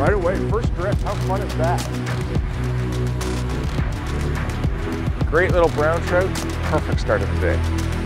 Right away, first drift, how fun is that? Great little brown trout, perfect start of the day.